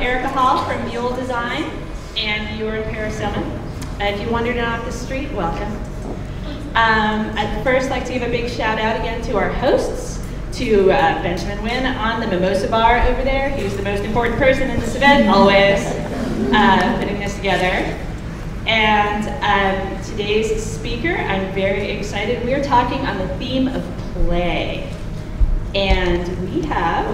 Erica Hall from Mule Design, and you are in Paris 7. Uh, if you wandered off the street, welcome. Um, I'd first like to give a big shout out again to our hosts, to uh, Benjamin Wynn on the Mimosa Bar over there. He's the most important person in this event, always, uh, putting this together. And um, today's speaker, I'm very excited. We're talking on the theme of play. And we have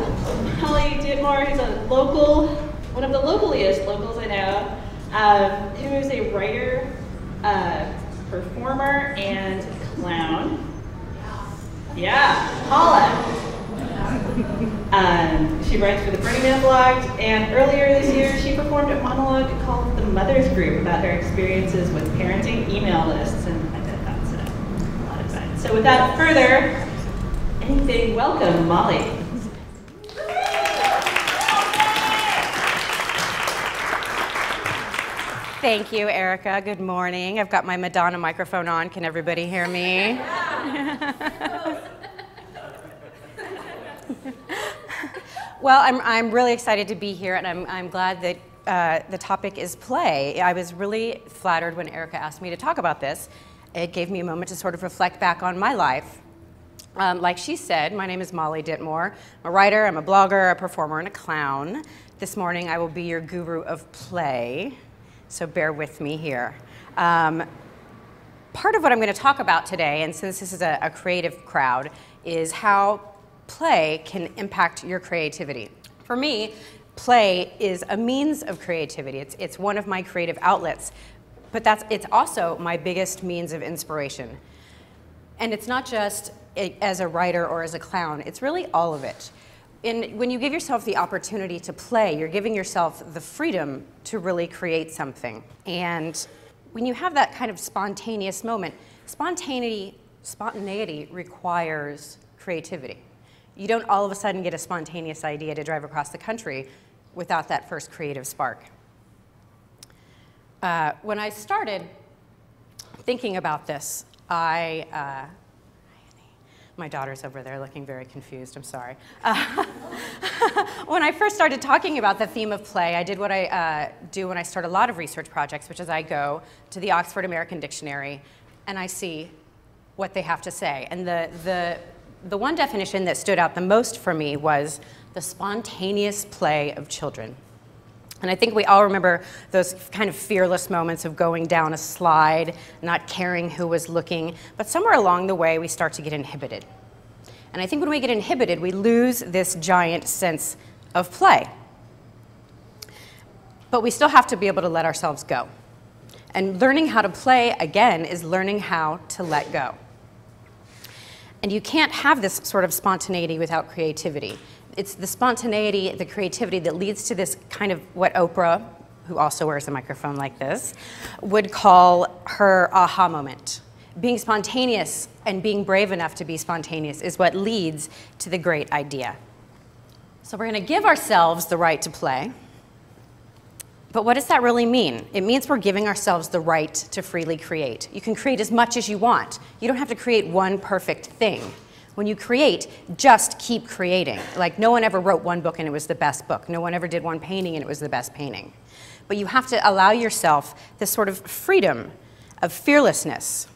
Molly Ditmore, who's a local, one of the localiest locals I know, um, who is a writer, uh, performer, and clown. Yeah, Paula. Um, she writes for the Burning Man blog, and earlier this year she performed a monologue called The Mother's Group about her experiences with parenting email lists, and I bet that's a lot of fun. So without further anything, welcome, Molly. Thank you, Erica. Good morning. I've got my Madonna microphone on. Can everybody hear me? well, I'm, I'm really excited to be here, and I'm, I'm glad that uh, the topic is play. I was really flattered when Erica asked me to talk about this. It gave me a moment to sort of reflect back on my life. Um, like she said, my name is Molly Ditmore. I'm a writer, I'm a blogger, a performer, and a clown. This morning I will be your guru of play, so bear with me here. Um, part of what I'm going to talk about today, and since this is a, a creative crowd, is how play can impact your creativity. For me, play is a means of creativity. It's, it's one of my creative outlets, but that's, it's also my biggest means of inspiration. And it's not just as a writer or as a clown, it's really all of it. And when you give yourself the opportunity to play, you're giving yourself the freedom to really create something. And when you have that kind of spontaneous moment, spontaneity, spontaneity requires creativity. You don't all of a sudden get a spontaneous idea to drive across the country without that first creative spark. Uh, when I started thinking about this, I, uh, my daughter's over there looking very confused, I'm sorry. Uh, when I first started talking about the theme of play, I did what I uh, do when I start a lot of research projects, which is I go to the Oxford American Dictionary and I see what they have to say. And the, the the one definition that stood out the most for me was the spontaneous play of children. And I think we all remember those kind of fearless moments of going down a slide, not caring who was looking, but somewhere along the way we start to get inhibited. And I think when we get inhibited, we lose this giant sense of play. But we still have to be able to let ourselves go. And learning how to play, again, is learning how to let go. And you can't have this sort of spontaneity without creativity. It's the spontaneity, the creativity that leads to this kind of what Oprah, who also wears a microphone like this, would call her aha moment. Being spontaneous and being brave enough to be spontaneous is what leads to the great idea. So we're going to give ourselves the right to play. But what does that really mean? It means we're giving ourselves the right to freely create. You can create as much as you want. You don't have to create one perfect thing. When you create, just keep creating. Like no one ever wrote one book and it was the best book. No one ever did one painting and it was the best painting. But you have to allow yourself this sort of freedom of fearlessness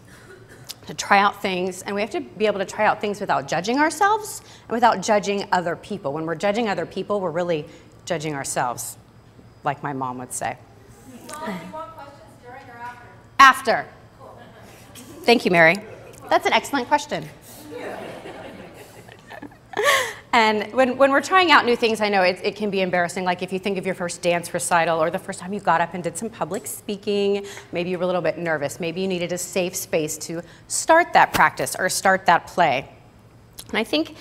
to try out things, and we have to be able to try out things without judging ourselves and without judging other people. When we're judging other people, we're really judging ourselves like my mom would say. After? After. Thank you, Mary. That's an excellent question. and when, when we're trying out new things, I know it, it can be embarrassing. Like if you think of your first dance recital or the first time you got up and did some public speaking, maybe you were a little bit nervous. Maybe you needed a safe space to start that practice or start that play. And I think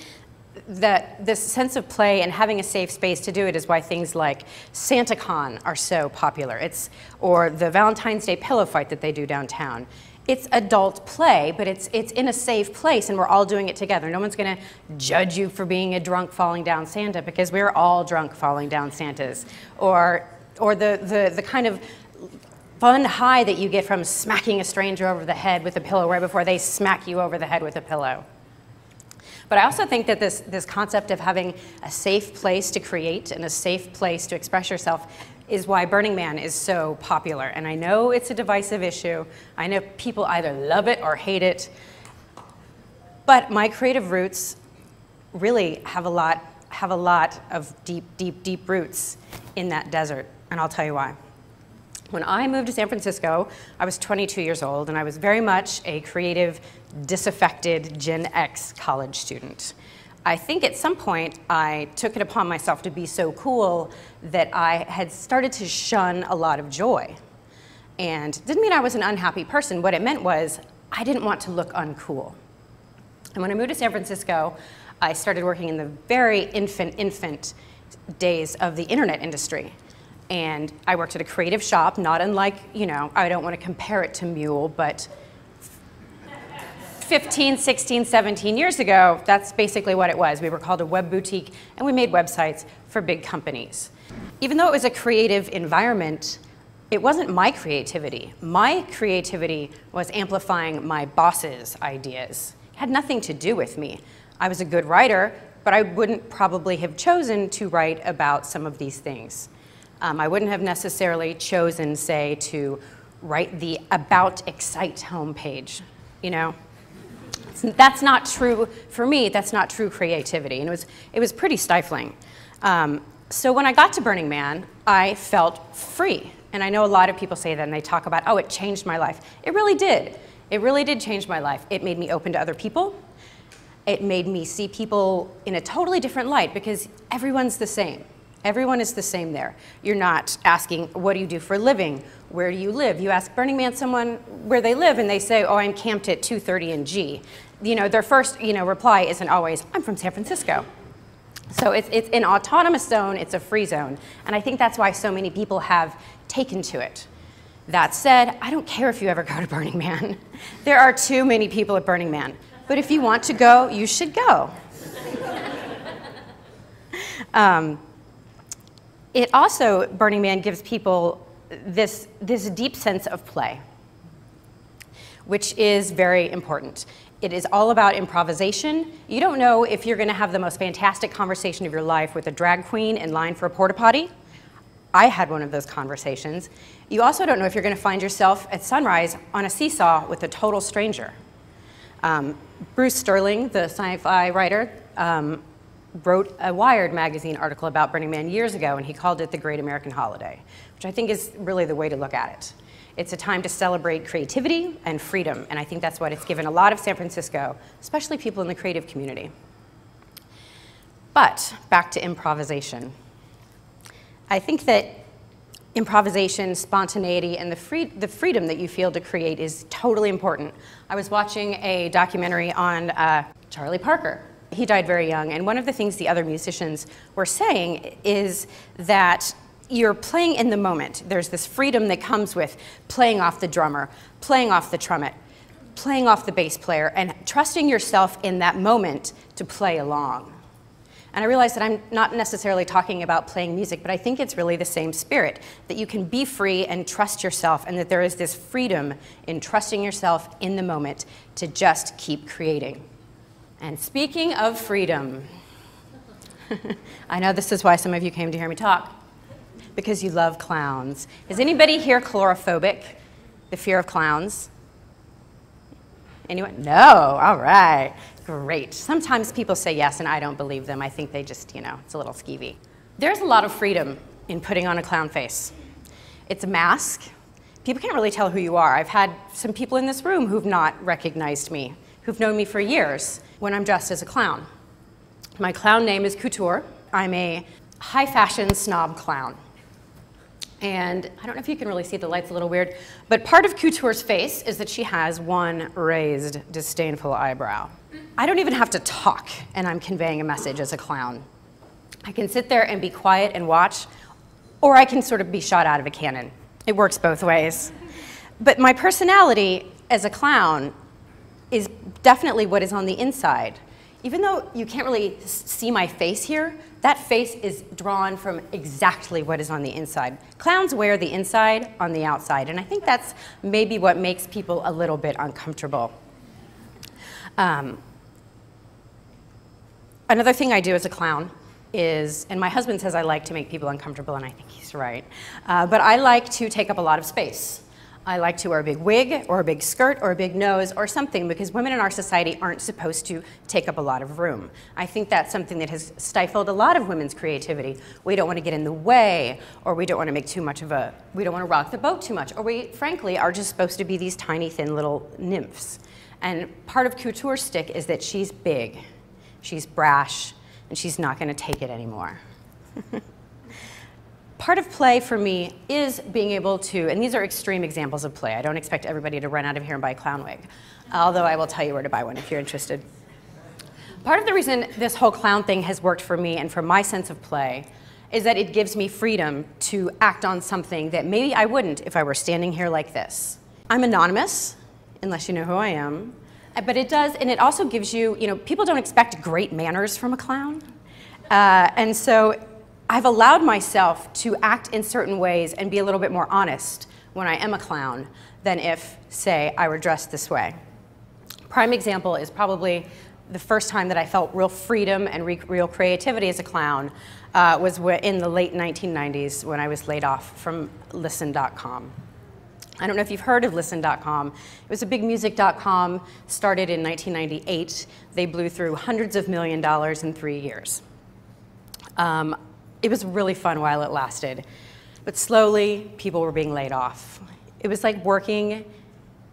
that this sense of play and having a safe space to do it is why things like SantaCon are so popular. It's, or the Valentine's Day pillow fight that they do downtown. It's adult play, but it's, it's in a safe place and we're all doing it together. No one's gonna judge you for being a drunk falling down Santa because we're all drunk falling down Santas. Or, or the, the, the kind of fun high that you get from smacking a stranger over the head with a pillow right before they smack you over the head with a pillow. But I also think that this, this concept of having a safe place to create and a safe place to express yourself is why Burning Man is so popular. And I know it's a divisive issue. I know people either love it or hate it. But my creative roots really have a lot, have a lot of deep, deep, deep roots in that desert. And I'll tell you why. When I moved to San Francisco, I was 22 years old, and I was very much a creative, disaffected Gen X college student. I think at some point I took it upon myself to be so cool that I had started to shun a lot of joy. And didn't mean I was an unhappy person. What it meant was I didn't want to look uncool. And when I moved to San Francisco, I started working in the very infant, infant days of the internet industry. And I worked at a creative shop, not unlike, you know, I don't want to compare it to Mule, but 15, 16, 17 years ago, that's basically what it was. We were called a web boutique, and we made websites for big companies. Even though it was a creative environment, it wasn't my creativity. My creativity was amplifying my boss's ideas. It had nothing to do with me. I was a good writer, but I wouldn't probably have chosen to write about some of these things. Um, I wouldn't have necessarily chosen, say, to write the About Excite homepage, you know? That's not true, for me, that's not true creativity. And it was, it was pretty stifling. Um, so when I got to Burning Man, I felt free. And I know a lot of people say that and they talk about, oh, it changed my life. It really did. It really did change my life. It made me open to other people. It made me see people in a totally different light because everyone's the same. Everyone is the same there. You're not asking, what do you do for a living? Where do you live? You ask Burning Man someone where they live and they say, oh, I'm camped at 230 and G. You know, their first you know, reply isn't always, I'm from San Francisco. So it's, it's an autonomous zone, it's a free zone. And I think that's why so many people have taken to it. That said, I don't care if you ever go to Burning Man. There are too many people at Burning Man. But if you want to go, you should go. um, it also, Burning Man gives people this, this deep sense of play, which is very important. It is all about improvisation. You don't know if you're going to have the most fantastic conversation of your life with a drag queen in line for a porta potty. I had one of those conversations. You also don't know if you're going to find yourself at sunrise on a seesaw with a total stranger. Um, Bruce Sterling, the sci-fi writer, um, wrote a Wired magazine article about Burning Man years ago, and he called it the Great American Holiday, which I think is really the way to look at it. It's a time to celebrate creativity and freedom, and I think that's what it's given a lot of San Francisco, especially people in the creative community. But back to improvisation. I think that improvisation, spontaneity, and the, free, the freedom that you feel to create is totally important. I was watching a documentary on uh, Charlie Parker, he died very young, and one of the things the other musicians were saying is that you're playing in the moment. There's this freedom that comes with playing off the drummer, playing off the trumpet, playing off the bass player, and trusting yourself in that moment to play along. And I realize that I'm not necessarily talking about playing music, but I think it's really the same spirit that you can be free and trust yourself, and that there is this freedom in trusting yourself in the moment to just keep creating. And speaking of freedom, I know this is why some of you came to hear me talk, because you love clowns. Is anybody here coulrophobic? The fear of clowns? Anyone? No, all right, great. Sometimes people say yes and I don't believe them. I think they just, you know, it's a little skeevy. There's a lot of freedom in putting on a clown face. It's a mask. People can't really tell who you are. I've had some people in this room who've not recognized me who've known me for years when I'm dressed as a clown. My clown name is Couture. I'm a high fashion snob clown. And I don't know if you can really see the light's a little weird, but part of Couture's face is that she has one raised, disdainful eyebrow. I don't even have to talk, and I'm conveying a message as a clown. I can sit there and be quiet and watch, or I can sort of be shot out of a cannon. It works both ways. But my personality as a clown is definitely what is on the inside. Even though you can't really see my face here, that face is drawn from exactly what is on the inside. Clowns wear the inside on the outside, and I think that's maybe what makes people a little bit uncomfortable. Um, another thing I do as a clown is, and my husband says I like to make people uncomfortable, and I think he's right, uh, but I like to take up a lot of space. I like to wear a big wig or a big skirt or a big nose or something because women in our society aren't supposed to take up a lot of room. I think that's something that has stifled a lot of women's creativity. We don't want to get in the way or we don't want to make too much of a, we don't want to rock the boat too much or we frankly are just supposed to be these tiny thin little nymphs. And part of couture stick is that she's big, she's brash, and she's not going to take it anymore. part of play for me is being able to, and these are extreme examples of play. I don't expect everybody to run out of here and buy a clown wig, although I will tell you where to buy one if you're interested. Part of the reason this whole clown thing has worked for me and for my sense of play is that it gives me freedom to act on something that maybe I wouldn't if I were standing here like this. I'm anonymous, unless you know who I am, but it does, and it also gives you, you know, people don't expect great manners from a clown. Uh, and so I've allowed myself to act in certain ways and be a little bit more honest when I am a clown than if, say, I were dressed this way. Prime example is probably the first time that I felt real freedom and re real creativity as a clown uh, was in the late 1990s when I was laid off from Listen.com. I don't know if you've heard of Listen.com. It was a big music.com, started in 1998. They blew through hundreds of million dollars in three years. Um, it was really fun while it lasted. But slowly, people were being laid off. It was like working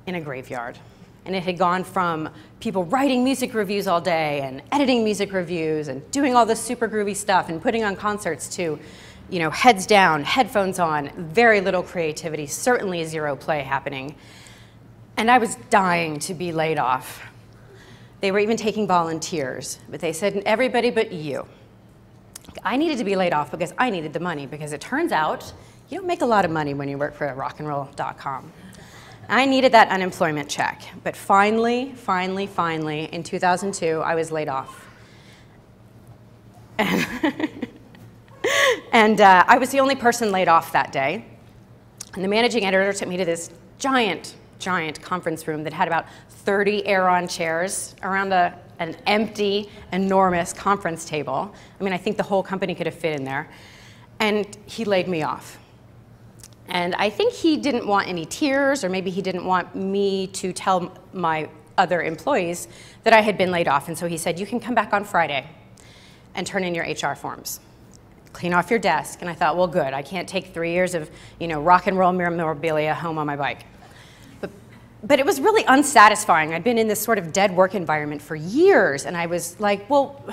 in a graveyard. And it had gone from people writing music reviews all day and editing music reviews and doing all this super groovy stuff and putting on concerts to, you know, heads down, headphones on, very little creativity, certainly zero play happening. And I was dying to be laid off. They were even taking volunteers, but they said, everybody but you. I needed to be laid off because I needed the money because it turns out you don't make a lot of money when you work for rockandroll.com. I needed that unemployment check. But finally, finally, finally, in 2002, I was laid off. And, and uh, I was the only person laid off that day. And the managing editor took me to this giant, giant conference room that had about 30 Aeron chairs around a an empty, enormous conference table. I mean, I think the whole company could have fit in there. And he laid me off. And I think he didn't want any tears, or maybe he didn't want me to tell my other employees that I had been laid off. And so he said, You can come back on Friday and turn in your HR forms. Clean off your desk. And I thought, Well, good. I can't take three years of you know, rock and roll memorabilia home on my bike but it was really unsatisfying. I'd been in this sort of dead work environment for years, and I was like, well,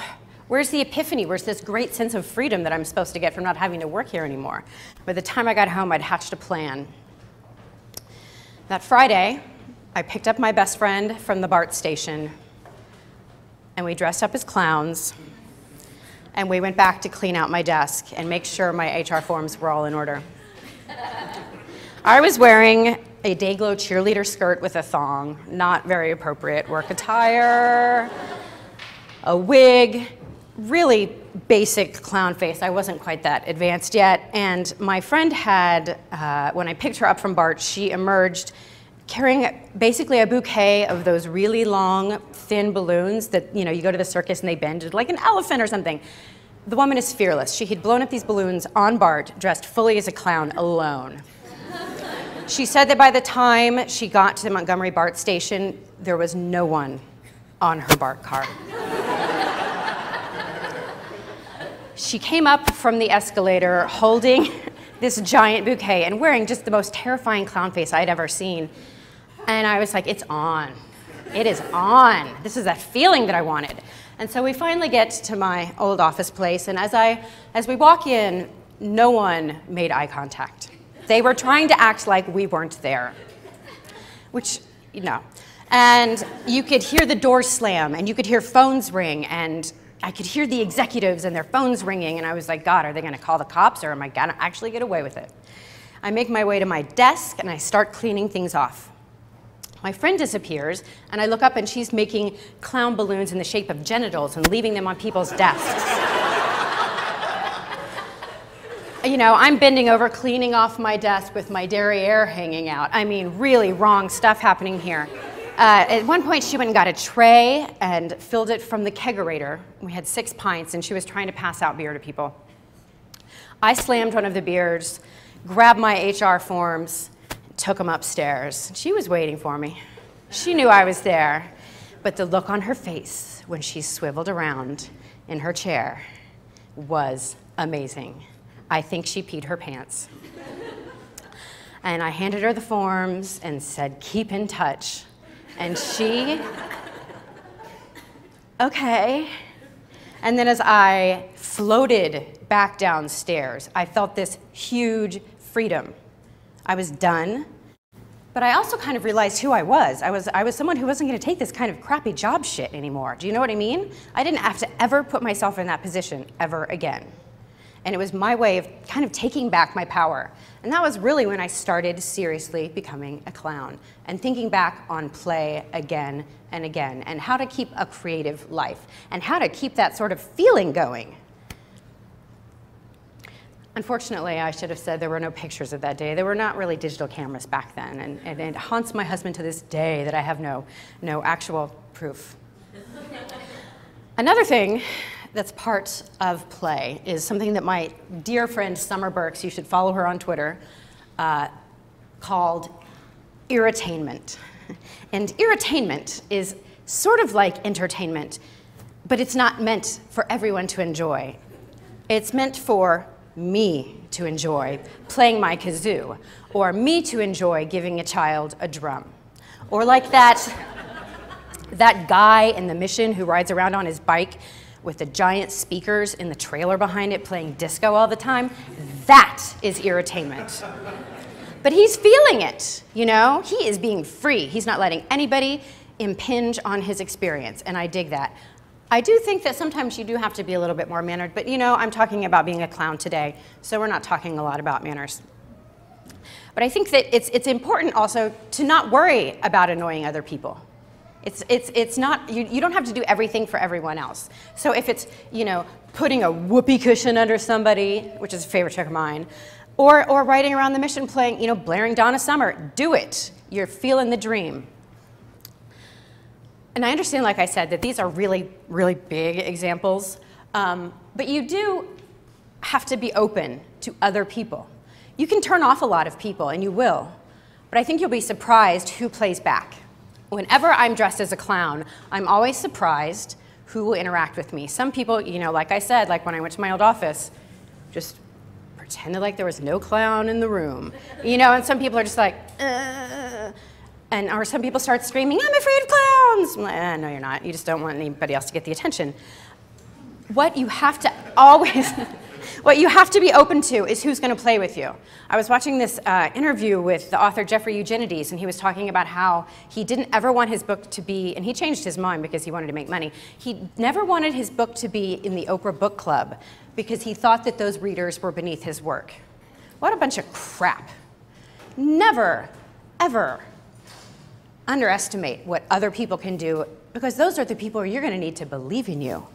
where's the epiphany? Where's this great sense of freedom that I'm supposed to get from not having to work here anymore? By the time I got home, I'd hatched a plan. That Friday, I picked up my best friend from the BART station, and we dressed up as clowns, and we went back to clean out my desk and make sure my HR forms were all in order. I was wearing a Day-Glo cheerleader skirt with a thong, not very appropriate work attire, a wig, really basic clown face. I wasn't quite that advanced yet. And my friend had, uh, when I picked her up from BART, she emerged carrying basically a bouquet of those really long, thin balloons that, you know, you go to the circus and they bend like an elephant or something. The woman is fearless. She had blown up these balloons on BART, dressed fully as a clown, alone. She said that by the time she got to the Montgomery BART station, there was no one on her BART car. she came up from the escalator holding this giant bouquet and wearing just the most terrifying clown face I'd ever seen. And I was like, it's on. It is on. This is that feeling that I wanted. And so we finally get to my old office place, and as, I, as we walk in, no one made eye contact. They were trying to act like we weren't there, which, you know. And you could hear the door slam, and you could hear phones ring, and I could hear the executives and their phones ringing, and I was like, God, are they gonna call the cops, or am I gonna actually get away with it? I make my way to my desk, and I start cleaning things off. My friend disappears, and I look up, and she's making clown balloons in the shape of genitals and leaving them on people's desks you know, I'm bending over cleaning off my desk with my derriere hanging out. I mean, really wrong stuff happening here. Uh, at one point, she went and got a tray and filled it from the kegerator. We had six pints, and she was trying to pass out beer to people. I slammed one of the beers, grabbed my HR forms, took them upstairs. She was waiting for me. She knew I was there, but the look on her face when she swiveled around in her chair was amazing. I think she peed her pants. And I handed her the forms and said, Keep in touch. And she, okay. And then as I floated back downstairs, I felt this huge freedom. I was done. But I also kind of realized who I was. I was, I was someone who wasn't going to take this kind of crappy job shit anymore. Do you know what I mean? I didn't have to ever put myself in that position ever again. And it was my way of kind of taking back my power. And that was really when I started seriously becoming a clown and thinking back on play again and again and how to keep a creative life and how to keep that sort of feeling going. Unfortunately, I should have said there were no pictures of that day. There were not really digital cameras back then, and, and it haunts my husband to this day that I have no, no actual proof. Another thing that's part of play is something that my dear friend Summer Burkes, you should follow her on Twitter, uh, called irritainment. And irritainment is sort of like entertainment, but it's not meant for everyone to enjoy. It's meant for me to enjoy playing my kazoo, or me to enjoy giving a child a drum. Or like that, that guy in the mission who rides around on his bike with the giant speakers in the trailer behind it playing disco all the time, that is irritainment. But he's feeling it, you know? He is being free. He's not letting anybody impinge on his experience, and I dig that. I do think that sometimes you do have to be a little bit more mannered, but you know, I'm talking about being a clown today, so we're not talking a lot about manners. But I think that it's, it's important also to not worry about annoying other people. It's, it's, it's not, you, you don't have to do everything for everyone else. So if it's, you know, putting a whoopee cushion under somebody, which is a favorite trick of mine, or, or riding around the mission playing, you know, blaring Donna Summer, do it. You're feeling the dream. And I understand, like I said, that these are really, really big examples, um, but you do have to be open to other people. You can turn off a lot of people, and you will, but I think you'll be surprised who plays back. Whenever I'm dressed as a clown, I'm always surprised who will interact with me. Some people, you know, like I said, like when I went to my old office, just pretended like there was no clown in the room. You know, and some people are just like, and or some people start screaming, I'm afraid of clowns. I'm like, eh, no, you're not. You just don't want anybody else to get the attention. What you have to always what you have to be open to is who's going to play with you. I was watching this uh, interview with the author Jeffrey Eugenides, and he was talking about how he didn't ever want his book to be, and he changed his mind because he wanted to make money. He never wanted his book to be in the Oprah Book Club because he thought that those readers were beneath his work. What a bunch of crap. Never, ever underestimate what other people can do because those are the people you're going to need to believe in you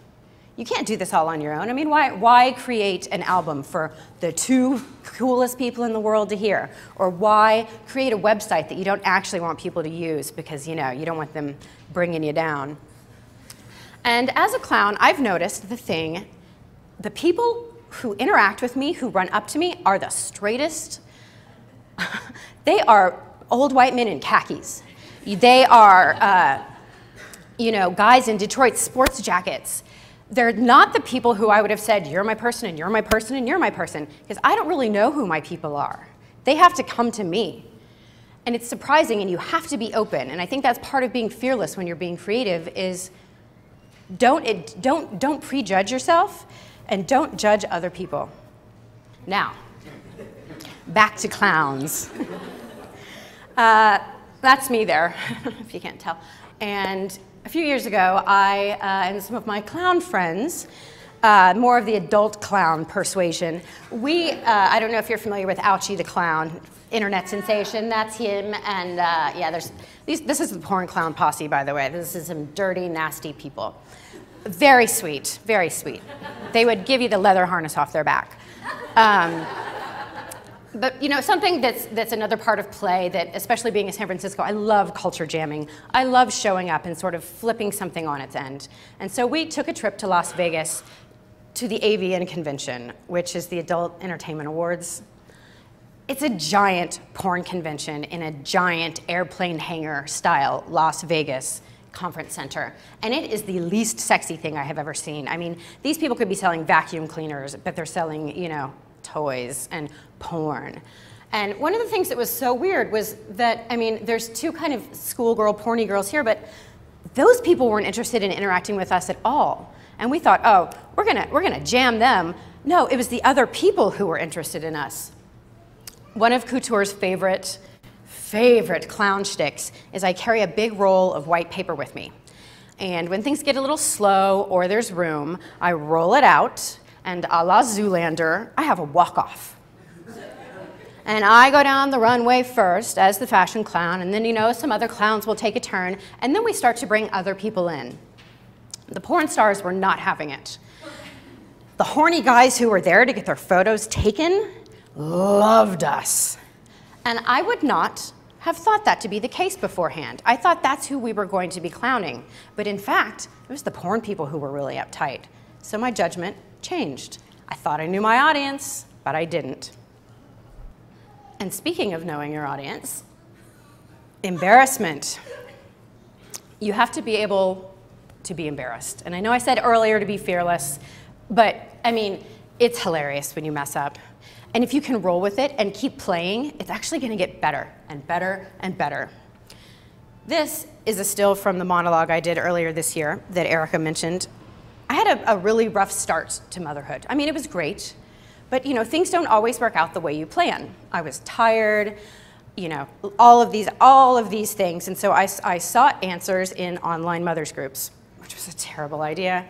you can't do this all on your own. I mean, why, why create an album for the two coolest people in the world to hear? Or why create a website that you don't actually want people to use because, you know, you don't want them bringing you down? And as a clown, I've noticed the thing, the people who interact with me, who run up to me, are the straightest. they are old white men in khakis. They are, uh, you know, guys in Detroit sports jackets they're not the people who I would have said, you're my person and you're my person and you're my person, because I don't really know who my people are. They have to come to me. And it's surprising and you have to be open. And I think that's part of being fearless when you're being creative is don't, it, don't, don't prejudge yourself and don't judge other people. Now, back to clowns. uh, that's me there, if you can't tell. And a few years ago, I uh, and some of my clown friends, uh, more of the adult clown persuasion, we, uh, I don't know if you're familiar with Ouchie the Clown, internet sensation, that's him, and uh, yeah, there's, these, this is the porn clown posse, by the way. This is some dirty, nasty people. Very sweet, very sweet. They would give you the leather harness off their back. Um, but you know something that's that's another part of play that especially being in san francisco i love culture jamming. I love showing up and sort of flipping something on its end. And so we took a trip to las vegas to the avn convention which is the adult entertainment awards. It's a giant porn convention in a giant airplane hangar style las vegas conference center. And it is the least sexy thing i have ever seen. I mean these people could be selling vacuum cleaners but they're selling you know toys and porn. And one of the things that was so weird was that, I mean, there's two kind of schoolgirl, porny girls here, but those people weren't interested in interacting with us at all. And we thought, oh, we're gonna, we're gonna jam them. No, it was the other people who were interested in us. One of Couture's favorite, favorite clown shticks is I carry a big roll of white paper with me. And when things get a little slow or there's room, I roll it out and a la Zoolander, I have a walk off. And I go down the runway first as the fashion clown, and then, you know, some other clowns will take a turn, and then we start to bring other people in. The porn stars were not having it. The horny guys who were there to get their photos taken loved us. And I would not have thought that to be the case beforehand. I thought that's who we were going to be clowning. But in fact, it was the porn people who were really uptight. So my judgment changed. I thought I knew my audience, but I didn't. And speaking of knowing your audience, embarrassment. You have to be able to be embarrassed. And I know I said earlier to be fearless, but I mean, it's hilarious when you mess up. And if you can roll with it and keep playing, it's actually going to get better and better and better. This is a still from the monologue I did earlier this year that Erica mentioned. I had a, a, really rough start to motherhood. I mean, it was great, but you know, things don't always work out the way you plan. I was tired, you know, all of these, all of these things, and so I, I sought answers in online mothers groups, which was a terrible idea,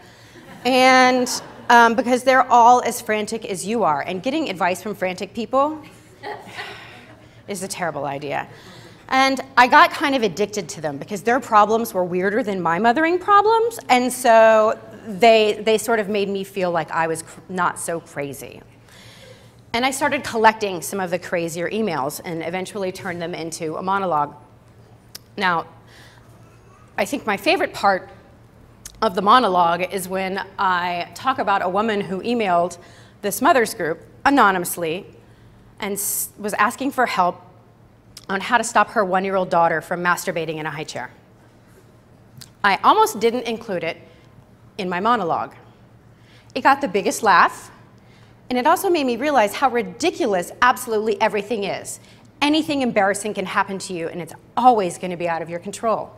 and um, because they're all as frantic as you are, and getting advice from frantic people is a terrible idea. And I got kind of addicted to them because their problems were weirder than my mothering problems. And so they, they sort of made me feel like I was not so crazy. And I started collecting some of the crazier emails and eventually turned them into a monologue. Now, I think my favorite part of the monologue is when I talk about a woman who emailed this mother's group anonymously and was asking for help on how to stop her one year old daughter from masturbating in a high chair. I almost didn't include it in my monologue. It got the biggest laugh, and it also made me realize how ridiculous absolutely everything is. Anything embarrassing can happen to you, and it's always going to be out of your control.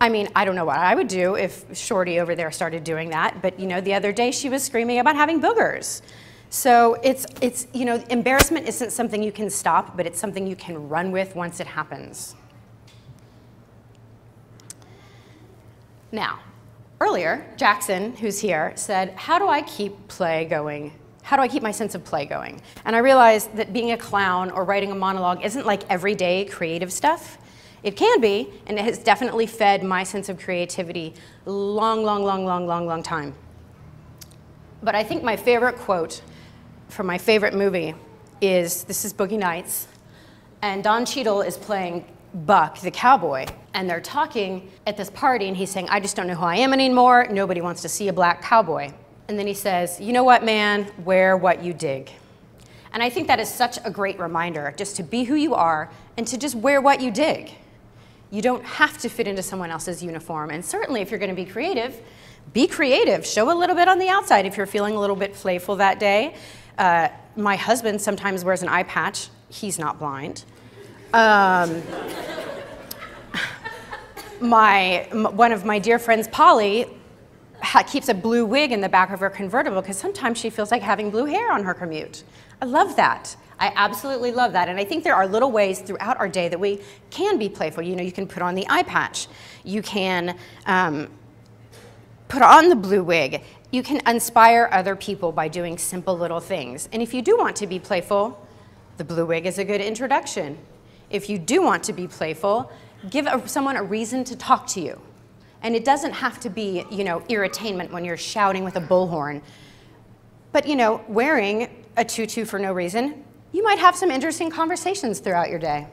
I mean, I don't know what I would do if Shorty over there started doing that, but you know, the other day she was screaming about having boogers. So it's, it's, you know, embarrassment isn't something you can stop, but it's something you can run with once it happens. Now, earlier, Jackson, who's here, said, How do I keep play going? How do I keep my sense of play going? And I realized that being a clown or writing a monologue isn't like everyday creative stuff. It can be, and it has definitely fed my sense of creativity long, long, long, long, long, long time. But I think my favorite quote from my favorite movie is this is Boogie Nights, and Don Cheadle is playing Buck, the cowboy, and they're talking at this party, and he's saying, I just don't know who I am anymore. Nobody wants to see a black cowboy. And then he says, You know what, man? Wear what you dig. And I think that is such a great reminder just to be who you are and to just wear what you dig. You don't have to fit into someone else's uniform. And certainly, if you're going to be creative, be creative. Show a little bit on the outside if you're feeling a little bit playful that day. Uh, my husband sometimes wears an eye patch. He's not blind. Um, my, one of my dear friends, Polly, keeps a blue wig in the back of her convertible because sometimes she feels like having blue hair on her commute. I love that. I absolutely love that. And I think there are little ways throughout our day that we can be playful. You know, you can put on the eye patch. You can um, put on the blue wig. You can inspire other people by doing simple little things. And if you do want to be playful, the blue wig is a good introduction. If you do want to be playful, give a, someone a reason to talk to you. And it doesn't have to be, you know, irritainment when you're shouting with a bullhorn. But, you know, wearing a tutu for no reason you might have some interesting conversations throughout your day.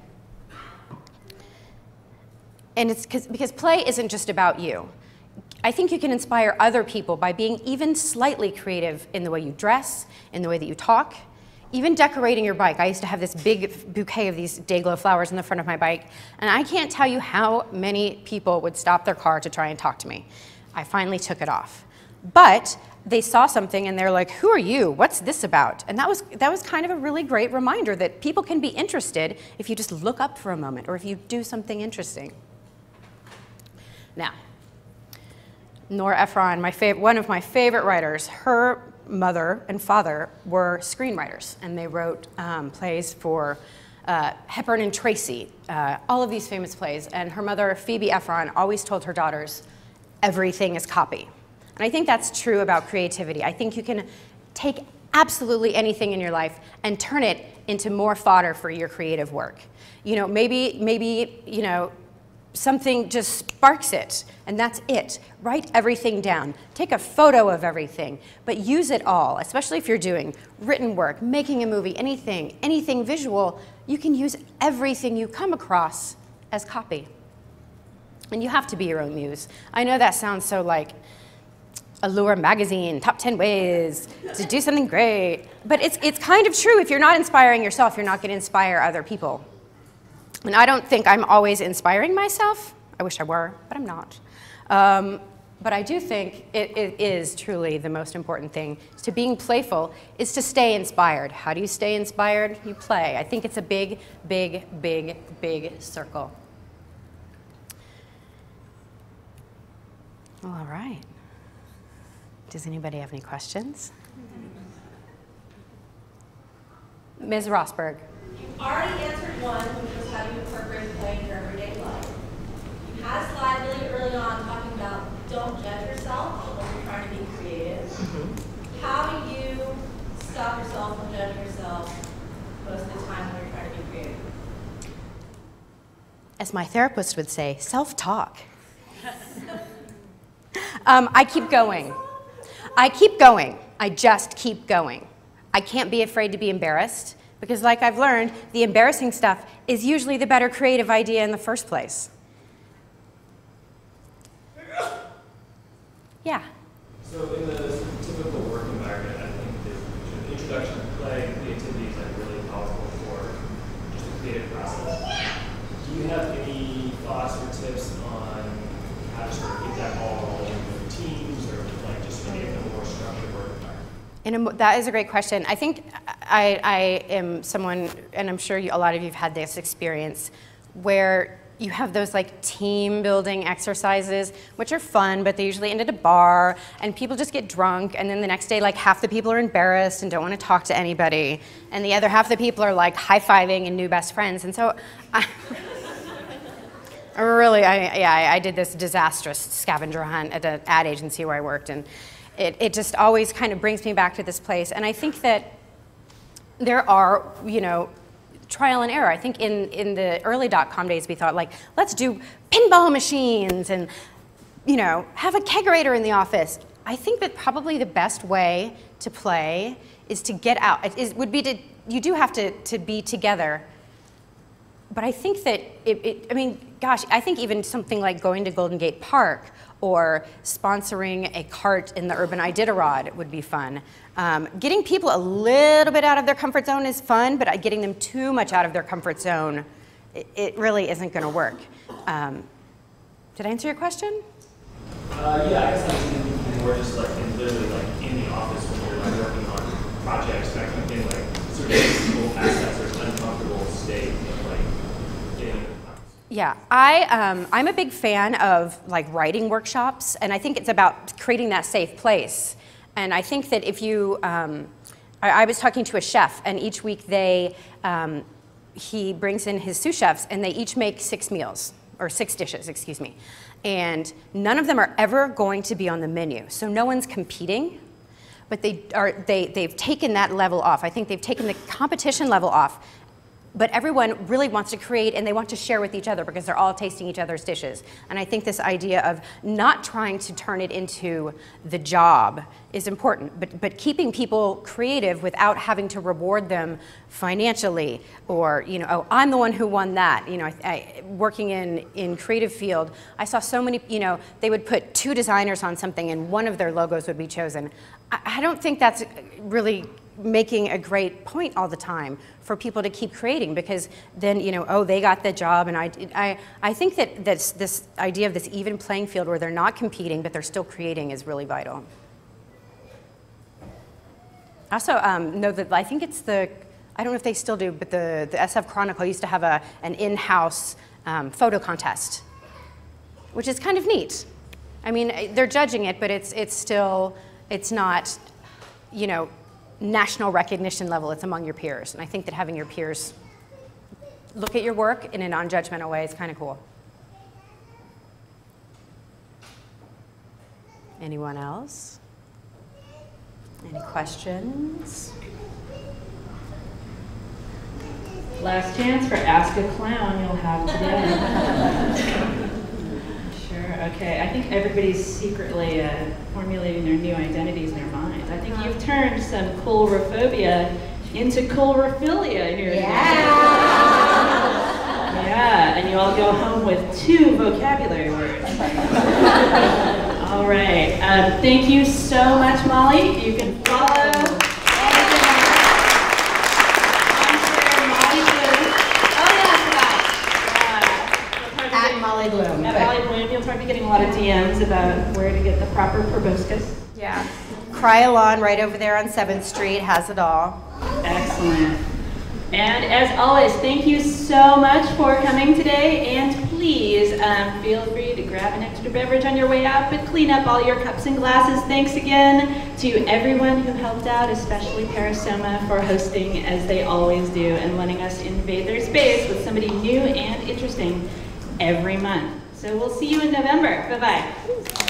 And it's because because play isn't just about you. I think you can inspire other people by being even slightly creative in the way you dress, in the way that you talk, even decorating your bike. I used to have this big bouquet of these Day-Glo flowers in the front of my bike, and I can't tell you how many people would stop their car to try and talk to me. I finally took it off. But they saw something and they're like, who are you? What's this about? And that was, that was kind of a really great reminder that people can be interested if you just look up for a moment or if you do something interesting. Now, Nora Ephron, my one of my favorite writers, her mother and father were screenwriters, and they wrote um, plays for uh, Hepburn and Tracy, uh, all of these famous plays. And her mother, Phoebe Ephron, always told her daughters, everything is copy. And I think that's true about creativity. I think you can take absolutely anything in your life and turn it into more fodder for your creative work. You know, maybe, maybe, you know, something just sparks it, and that's it. Write everything down. Take a photo of everything, but use it all, especially if you're doing written work, making a movie, anything, anything visual, you can use everything you come across as copy. And you have to be your own muse. I know that sounds so like Allure magazine, top 10 ways to do something great. But it's, it's kind of true. If you're not inspiring yourself, you're not going to inspire other people. And I don't think I'm always inspiring myself. I wish I were, but I'm not. Um, but I do think it, it is truly the most important thing to being playful is to stay inspired. How do you stay inspired? You play. I think it's a big, big, big, big circle. All right. Does anybody have any questions? Ms. Rosberg. You already answered one, which was how you incorporate play in your everyday life. You had a slide really early on talking about don't judge yourself when you're trying to be creative. Mm-hmm. How do you stop yourself from judging yourself most of the time when you're trying to be creative? As my therapist would say, self-talk. um, I keep going. I keep going. I just keep going. I can't be afraid to be embarrassed. Because, like I've learned, the embarrassing stuff is usually the better creative idea in the first place. Yeah. So, in the typical work environment, I think the introduction to play and creativity is like really powerful for just the creative process. Do you have any thoughts or tips on how to sort of get that ball rolling with teams or like just make a more structured work environment? A, that is a great question. I think I, I am someone, and I'm sure you, a lot of you have had this experience, where you have those like team building exercises, which are fun, but they usually end at a bar, and people just get drunk, and then the next day, like half the people are embarrassed and don't want to talk to anybody, and the other half the people are like high fiving and new best friends. And so, I, really, I, yeah, I, I did this disastrous scavenger hunt at an ad agency where I worked, and it, it just always kind of brings me back to this place. And I think that there are, you know, trial and error. I think in, in the early dot-com days, we thought like, let's do pinball machines and, you know, have a kegerator in the office. I think that probably the best way to play is to get out. It is, would be to, you do have to, to be together. But I think that, it, it, I mean, gosh, I think even something like going to Golden Gate Park or sponsoring a cart in the Urban Iditarod would be fun. Um, getting people a little bit out of their comfort zone is fun, but getting them too much out of their comfort zone, it, it really isn't going to work. Um, did I answer your question? Uh, yeah, I guess I was thinking more just like in literally like in the office when you're like working on projects, that of thing, like sort of people past that sort of uncomfortable state of like getting yeah, I, um, I'm a big fan of like writing workshops, and I think it's about creating that safe place. And I think that if you, um, I, I, was talking to a chef, and each week they, um, he brings in his sous chefs, and they each make six meals, or six dishes, excuse me. And none of them are ever going to be on the menu. So no one's competing, but they are, they, they've taken that level off. I think they've taken the competition level off. But everyone really wants to create and they want to share with each other because they're all tasting each other's dishes. And I think this idea of not trying to turn it into the job is important, but, but keeping people creative without having to reward them financially or, you know, oh, I'm the one who won that. You know, I, I, working in, in creative field, I saw so many, you know, they would put two designers on something and one of their logos would be chosen. I, I don't think that's really making a great point all the time for people to keep creating because then you know oh they got the job and I, I, I think that this, this idea of this even playing field where they're not competing but they're still creating is really vital. Also um, know that I think it's the I don't know if they still do but the, the SF Chronicle used to have a, an in-house um, photo contest which is kind of neat. I mean they're judging it but it's, it's still it's not you know national recognition level, it's among your peers. And I think that having your peers look at your work in a non-judgmental way is kind of cool. Anyone else? Any questions? Last chance for Ask a Clown you'll have today. sure, okay. I think everybody's secretly uh, formulating their new identities in their minds. I think you've turned some coulrophobia into coulrophilia here. Yeah. Yeah, and you all go home with two vocabulary words. all right. Um, thank you so much, Molly. You can follow. At Molly Bloom. At Molly Bloom, you'll probably be getting a lot of DMs about where to get the proper proboscis. Yeah. Krylon right over there on 7th Street has it all. Excellent. And as always, thank you so much for coming today. And please um, feel free to grab an extra beverage on your way out, but clean up all your cups and glasses. Thanks again to everyone who helped out, especially Parisoma for hosting as they always do and letting us invade their space with somebody new and interesting every month. So we'll see you in November. Bye-bye.